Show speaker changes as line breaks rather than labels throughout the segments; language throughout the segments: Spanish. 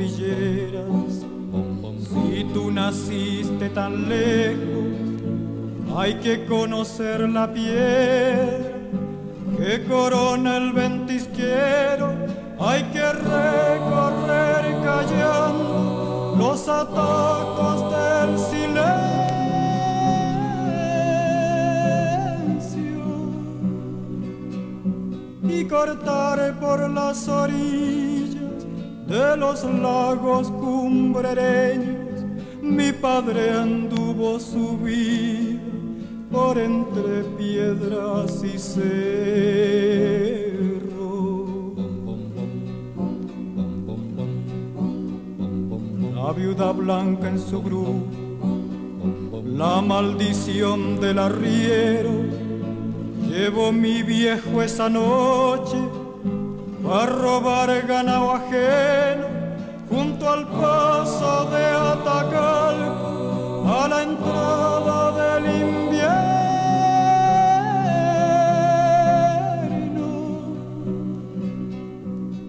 cordilleras, si tú naciste tan lejos, hay que conocer la piel que corona el ventisquero, hay que recorrer callando los atacos del silencio y cortar por las orillas de los lagos cumbrereños. Mi padre anduvo su vida por entre piedras y cerros. La viuda blanca en su grupo, la maldición del arriero, llevó mi viejo esa noche a robar ganado ajeno junto al paso de Atacalco a la entrada del invierno.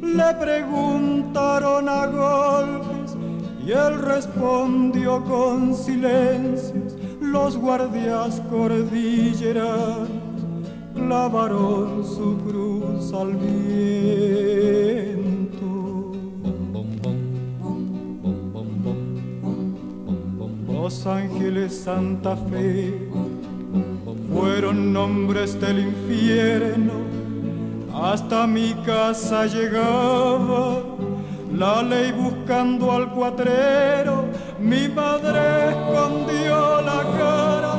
Le preguntaron a golpes y él respondió con silencios. Los guardias cordilleranos clavaron su cruz al viento. Los ángeles Santa Fe fueron nombres del infierno. Hasta mi casa llegaba la ley buscando al cuatrero. Mi madre escondió la cara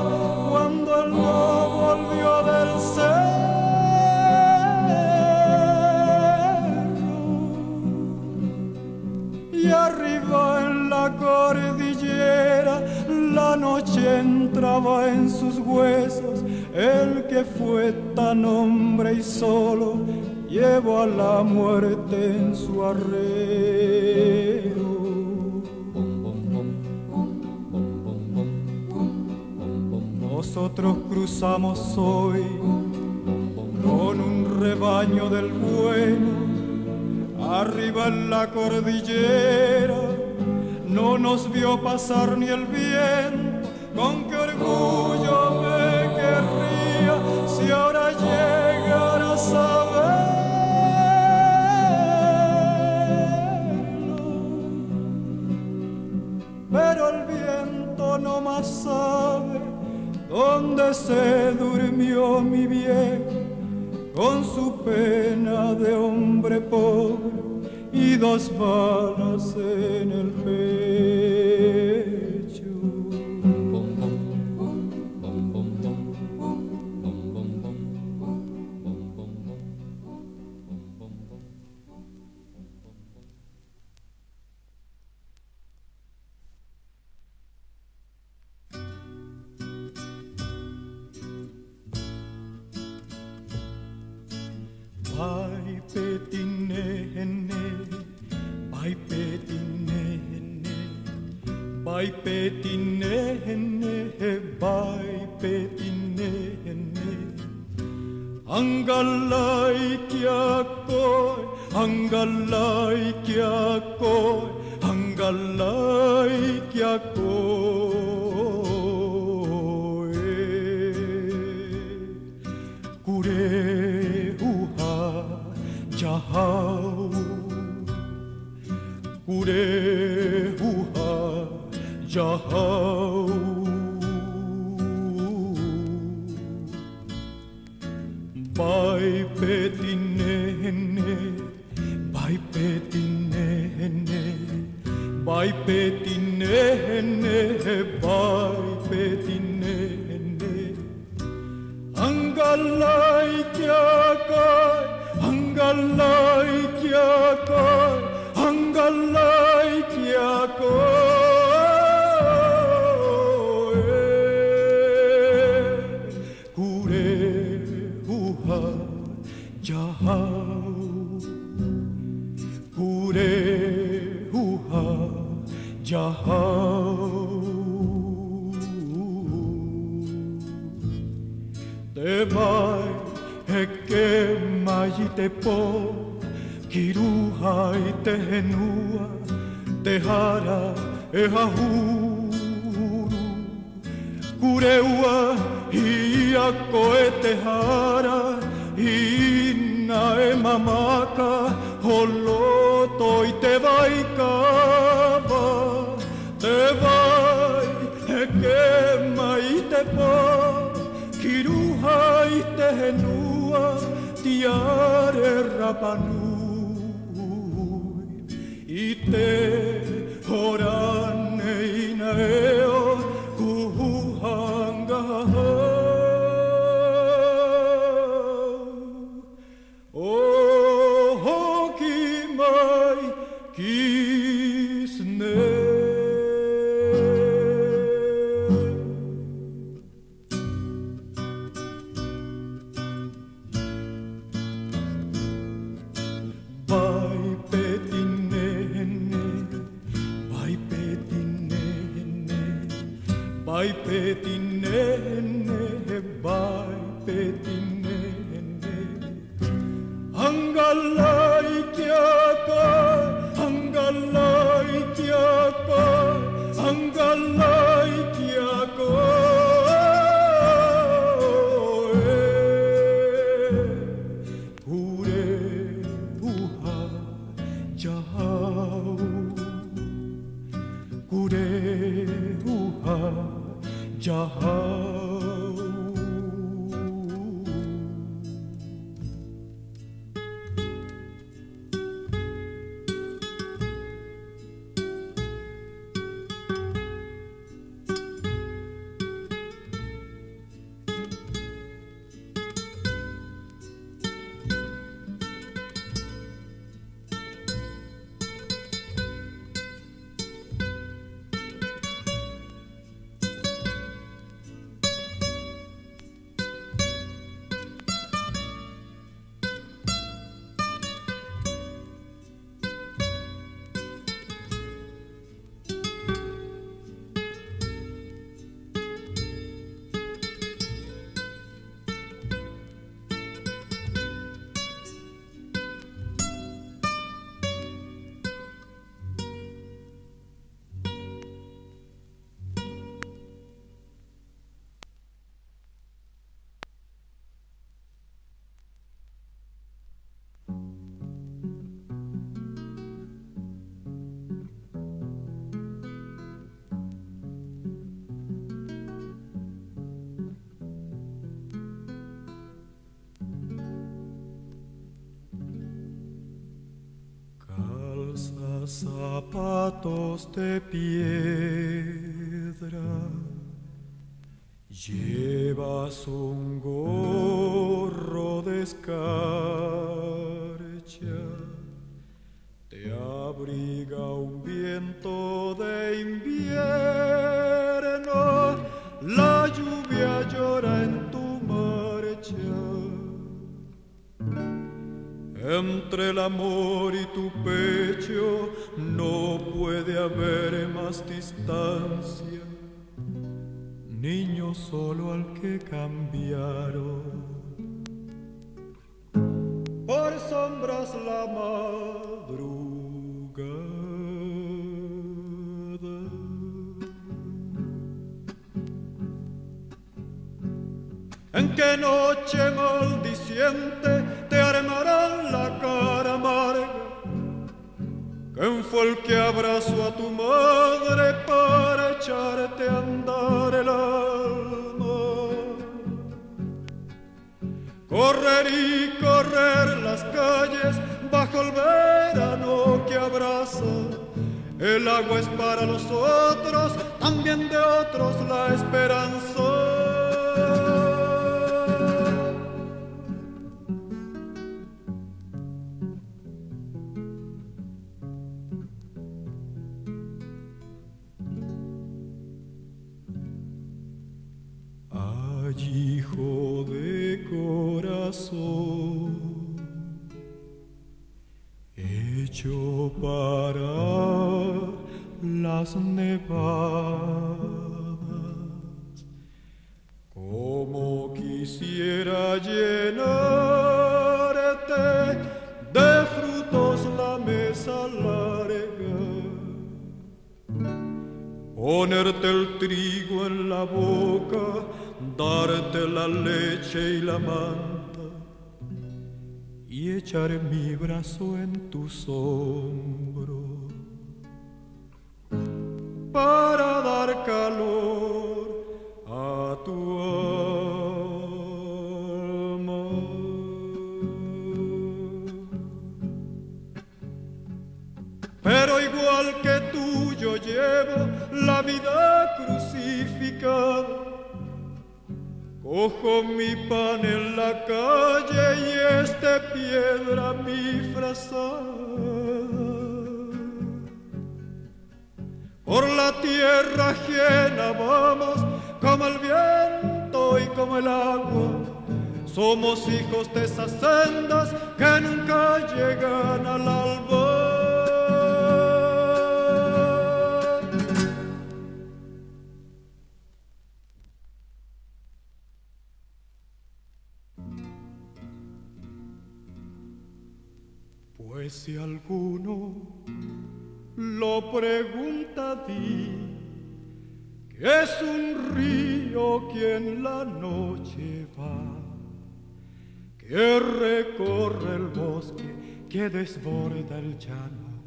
en la cordillera la noche entraba en sus huesos, el que fue tan hombre y solo llevó a la muerte en su arreo. Nosotros cruzamos hoy con un rebaño del bueno, arriba en la cordillera no nos vio pasar ni el viento, con qué orgullo dónde se durmió mi viejo con su pena de hombre pobre y dos balas en el pecho. I bet tine alone. てぽギルハイテヘヌアテハラエハフルグレウアヒヤコエテハラヒナエママカホロトイテバイカバテバイヘケマイテポギルハイテヘヌアティア rapa nui i te zapatos de piedra, llevas un gorro de escarcha, te abriga un viento de invierno, la lluvia llora en tu Entre el amor al El agua es para los otros, también de otros la esperanza. Que tú yo llevo la vida crucificada. Cojo mi pan en la calle y este piedra mi frazada. Por la tierra ajena vamos como el viento y como el agua. Somos hijos de esas sendas que nunca llegan al alba. Si alguno lo pregunta di, que es un río que en la noche va, que recorre el bosque, que desborda el llano,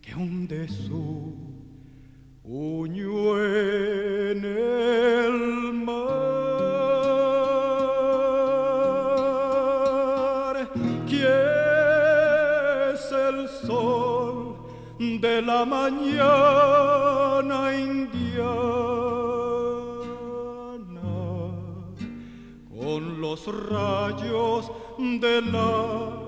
que hunde su puño en el mar. ¿Quién de la mañana indiana con los rayos de la.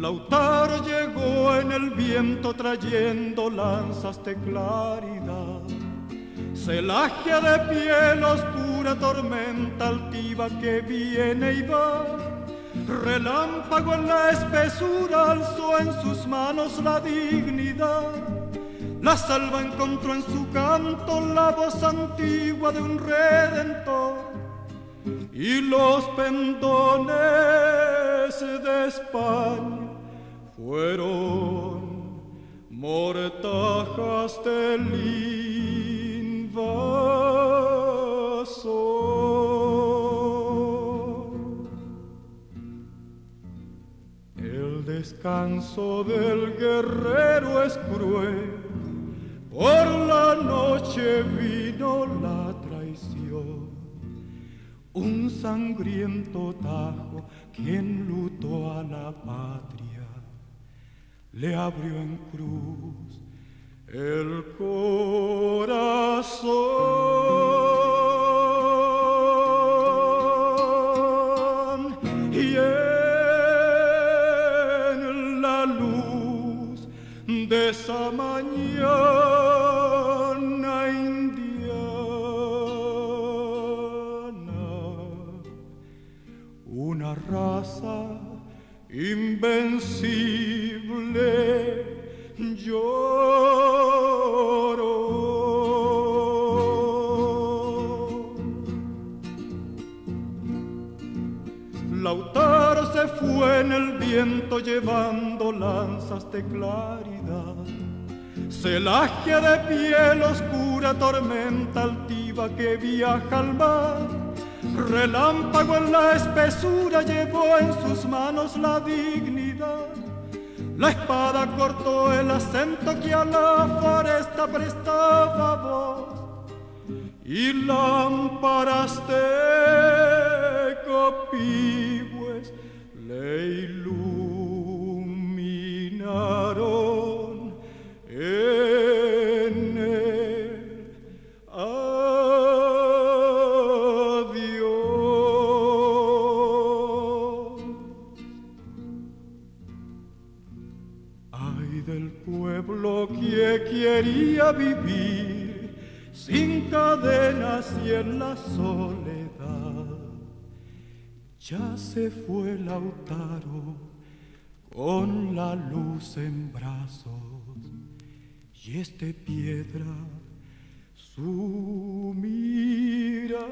Lautaro llegó en el viento trayendo lanzas de claridad. Celaje de piel oscura, tormenta altiva que viene y va. Relámpago en la espesura alzó en sus manos la dignidad. La salva encontró en su canto la voz antigua de un redentor y los pendones de España fueron mortajas del El descanso del guerrero es cruel, por la noche vino la traición. Un sangriento tajo que enlutó a la patria, le abrió en cruz el corazón llevando lanzas de claridad. Celaje de piel oscura, tormenta altiva que viaja al mar. Relámpago en la espesura llevó en sus manos la dignidad. La espada cortó el acento que a la foresta prestaba voz. Y lámparas de copigües le adiós. Ay del pueblo que quería vivir sin cadenas y en la soledad. Ya se fue Lautaro con la luz en brazos y este piedra su mirar.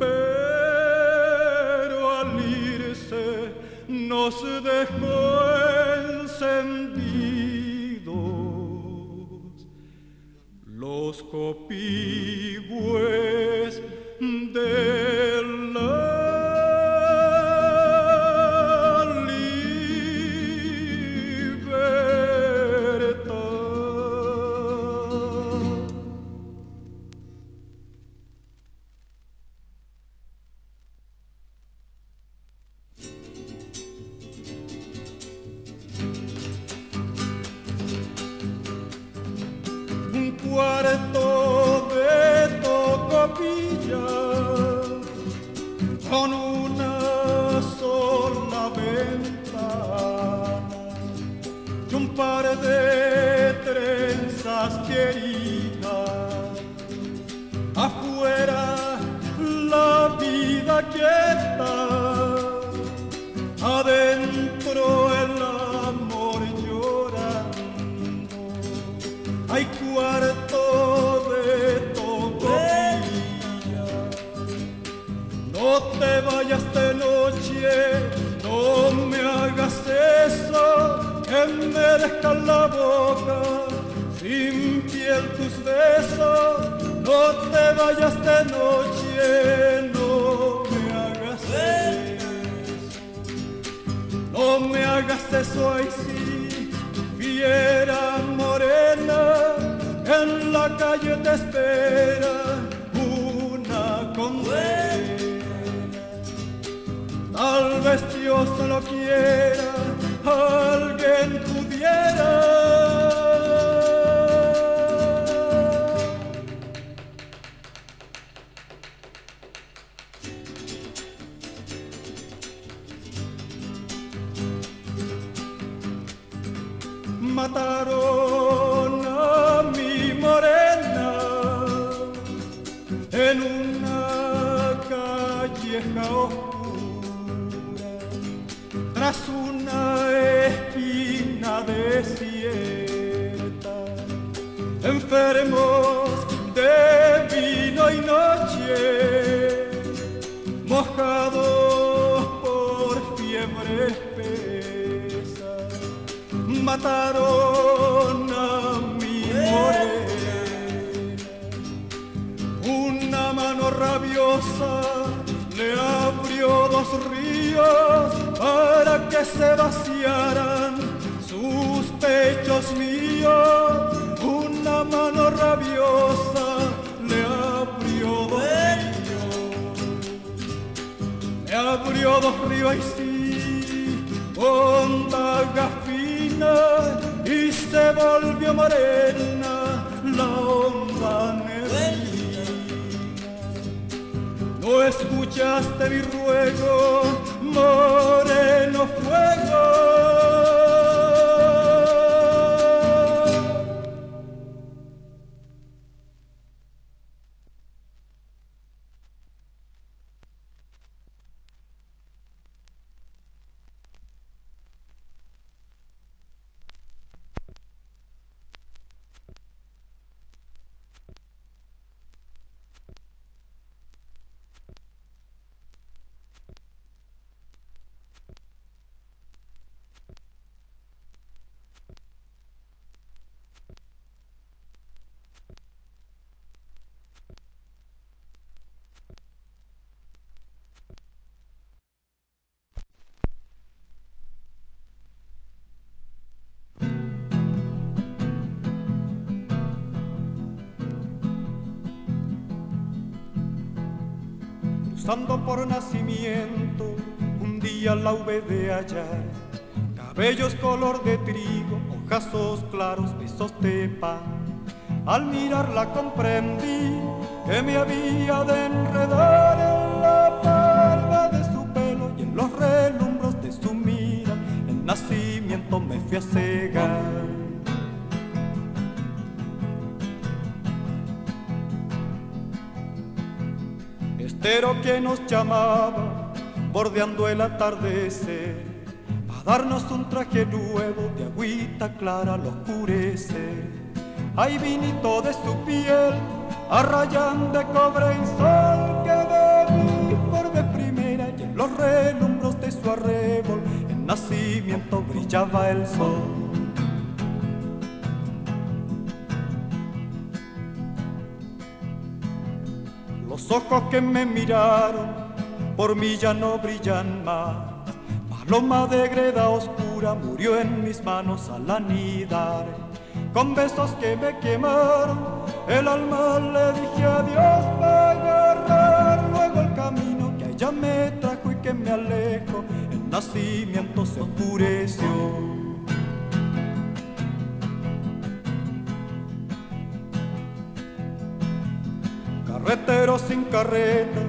Pero al irse nos dejó encendidos los copigües. que merezcan la boca, sin piel tus besos, no te vayas de noche, no me hagas eso, no me hagas eso ahí sí, fiera morena, en la calle te espera una condena, tal vez Dios no lo quiera alguien pudiera. Mataron a mi morena en una calleja oscura tras un enfermos de vino y noche, mojados por fiebre espesa, mataron a mi morena. Una mano rabiosa le abrió dos ríos para que se vaciaran sus pechos míos mano rabiosa le abrió dos ríos, le abrió dos ríos y sí, onda fina y se volvió morena la onda neblina. No escuchaste mi ruego, moreno fuego. gozando por nacimiento un día la hube de hallar. Cabellos color de trigo, ojazos claros, pisos de pan. Al mirarla comprendí que me había de enredar en la palma de su pelo y en los relumbros de su mira. El nacimiento me fui a hacer que nos llamaba, bordeando el atardecer, a darnos un traje nuevo de agüita clara al oscurecer. Hay vinito de su piel, arrayán de cobre y sol que bebí por vez primera y en los relumbros de su arrebol, en nacimiento brillaba el sol. Ojos que me miraron por mí ya no brillan más Loma de greda oscura murió en mis manos al anidar. Con besos que me quemaron, el alma le dije adiós para agarrar luego el camino que ella me trajo y que me alejo. El nacimiento se oscureció. Carretero sin carreta,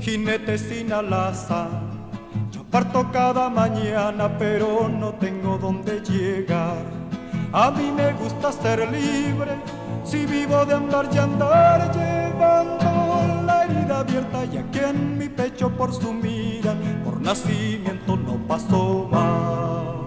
jinete sin alazán Parto cada mañana, pero no tengo dónde llegar. A mí me gusta ser libre, si vivo de andar y andar, llevando la herida abierta y aquí en mi pecho por su mira, por nacimiento no pasó más.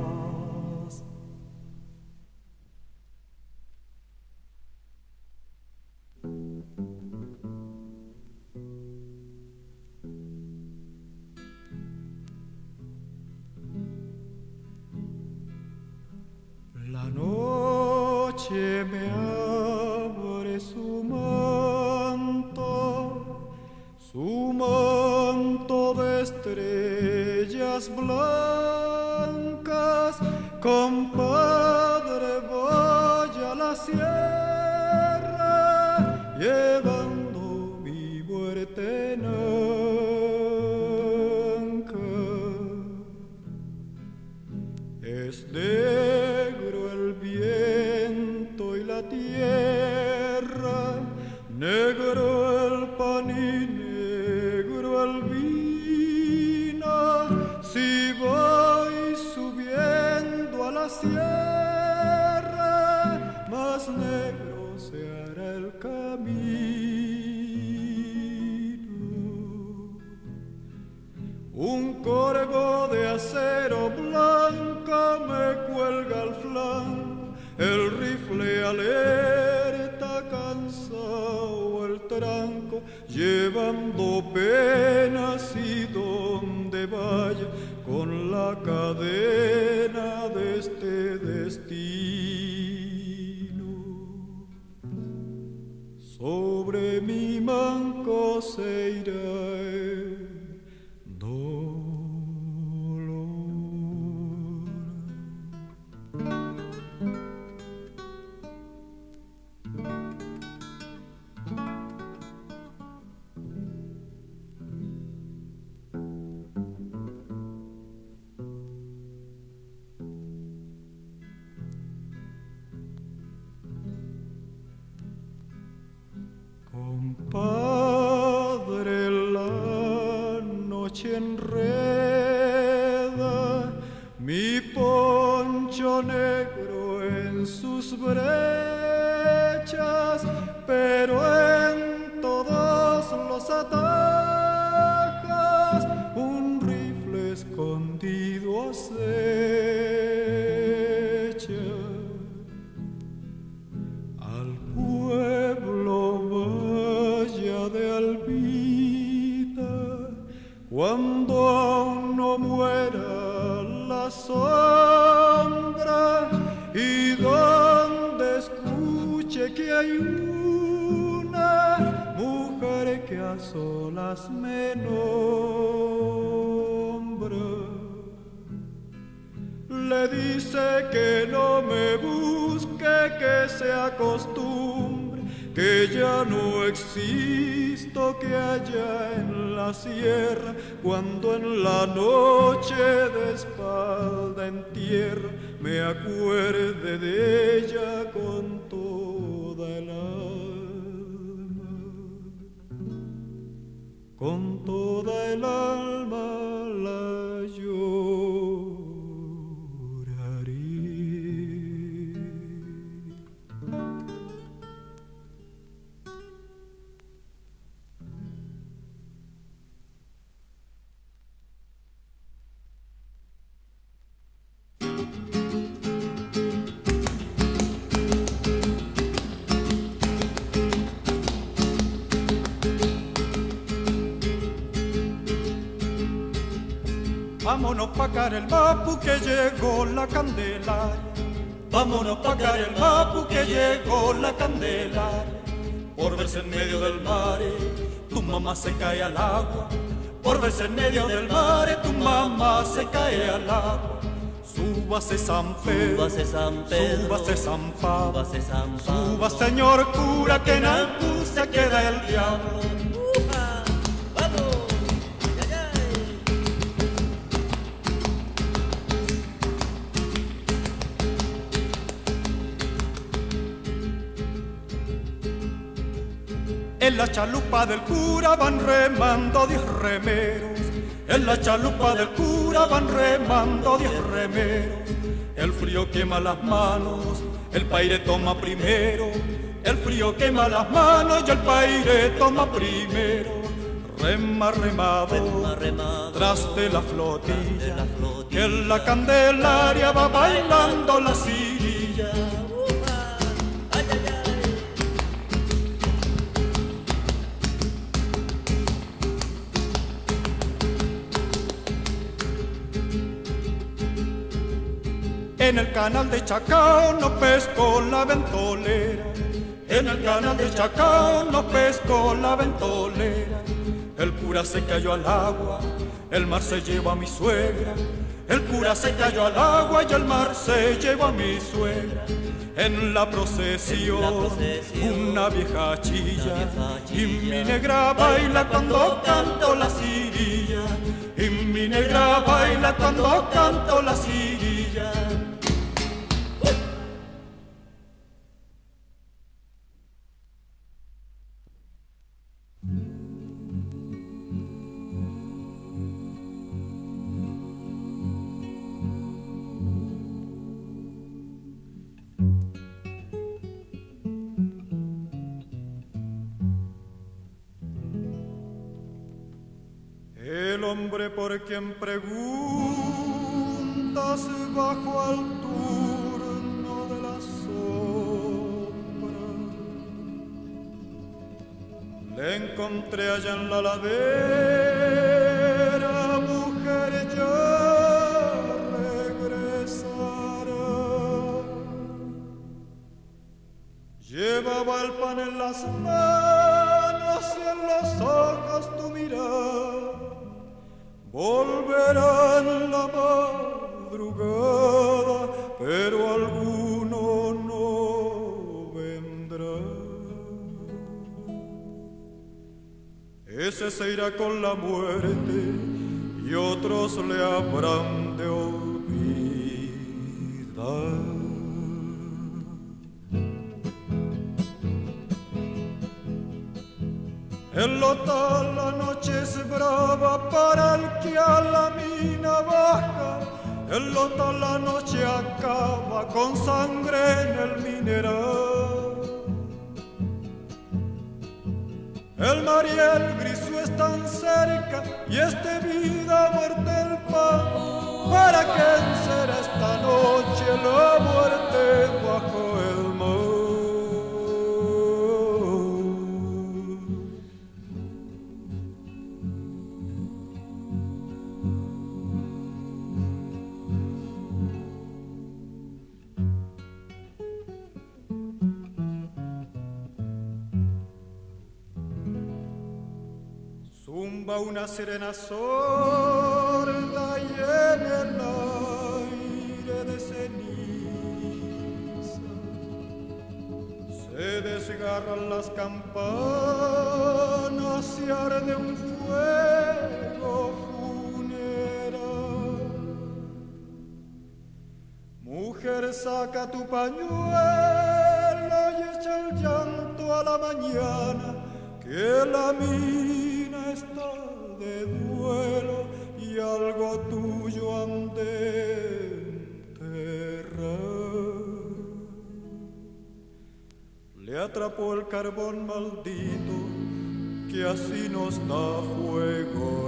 alerta cansado el tranco, llevando sierra, cuando en la noche de espalda en tierra me acuerde de ella con toda el alma, con Vámonos pa' el Mapu que llegó la candela. Vámonos pa' el Mapu que llegó la candela. Por verse en medio del mar, tu mamá se cae al agua. Por verse en medio del mar, tu mamá se cae al agua. Súbase San Pedro, súbase San Pedro, súbase San Pablo, suba señor cura que en Alcú se queda el diablo. En la chalupa del cura van remando diez remeros. En la chalupa del cura van remando diez remeros. El frío quema las manos, el paire toma primero. El frío quema las manos y el paire toma primero. Rema remado, tras de la flotilla, que en la candelaria va bailando la silla En el canal de Chacao no pescó la ventolera. En el canal de Chacao no pescó la ventolera. El cura se cayó al agua, el mar se llevó a mi suegra. El cura se cayó al agua y el mar se llevó a mi suegra. En la procesión, una vieja chilla, y mi negra baila cuando canto la sirilla. Y mi negra baila cuando canto la sirilla. El hombre por quien preguntas bajo al turno de la sombra. Le encontré allá en la ladera, mujer ya regresará. Llevaba el pan en las manos y en los ojos tu mirada volverán la madrugada, pero alguno no vendrá. Ese se irá con la muerte y otros le habrán El lotal la noche acaba con sangre en el mineral. El mar y el griso están cerca y este vida muerte el pan. ¿Para quién será esta noche la muerte bajo Serena sorda y en el aire de ceniza se desgarran las campanas y arde un fuego funeral. Mujer, saca tu pañuelo y echa el llanto a la mañana que la mina atrapó el carbón maldito que así nos da fuego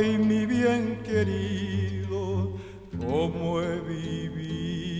ay mi bien querido, cómo he vivido.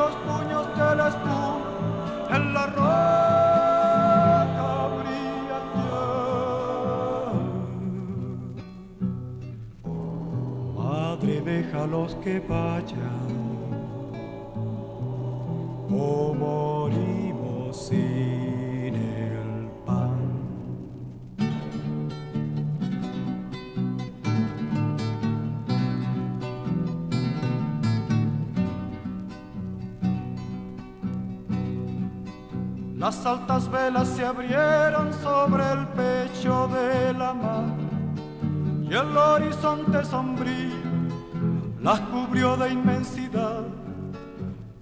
los puños de la espuma en la roca brillan ya. Madre, déjalos que vayan o morimos sin Las altas velas se abrieron sobre el pecho de la mar y el horizonte sombrío las cubrió de inmensidad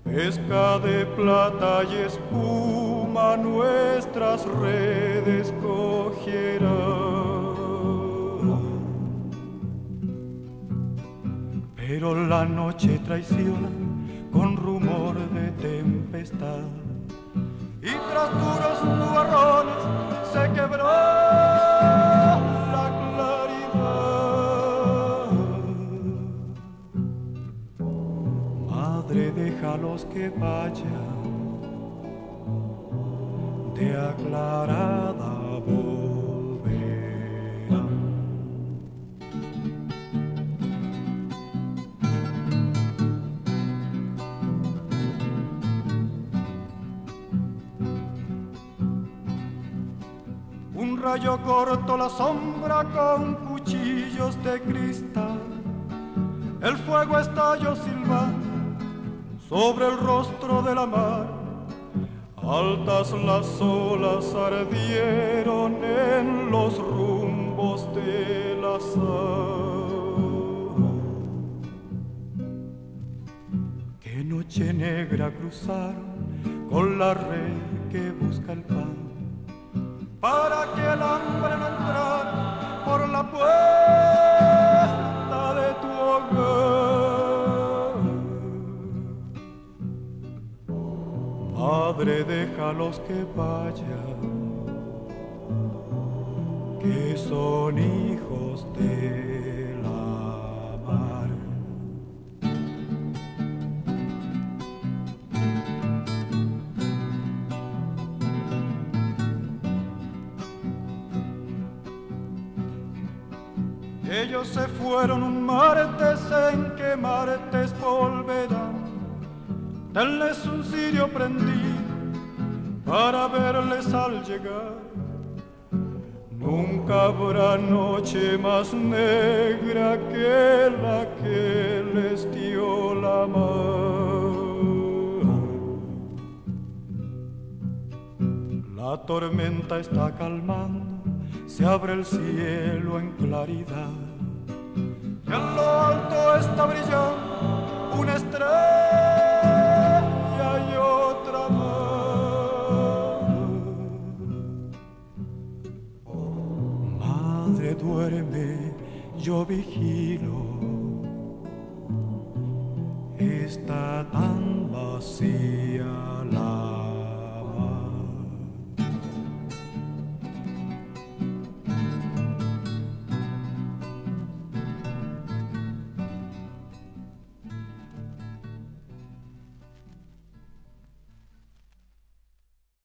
pesca de plata y espuma nuestras redes cogerá. Pero la noche traiciona con rumor de tempestad y tras duros nubarrones se quebró la claridad. Madre, déjalos que vayan de aclarada yo corto la sombra con cuchillos de cristal. El fuego estalló silbando sobre el rostro de la mar. Altas las olas ardieron en los rumbos del azar. Qué noche negra cruzaron con la red que busca el pan para que el hambre no entrara por la puerta de tu hogar. Padre, déjalos que vayan, que son hijos de Ellos se fueron un martes en que martes volverán. Denles un cirio prendido para verles al llegar. Nunca habrá noche más negra que la que les dio la mar. La tormenta está calmando se abre el cielo en claridad. Y en lo alto está brillando una estrella y otra más. madre, duerme, yo vigilo. Está tan vacía la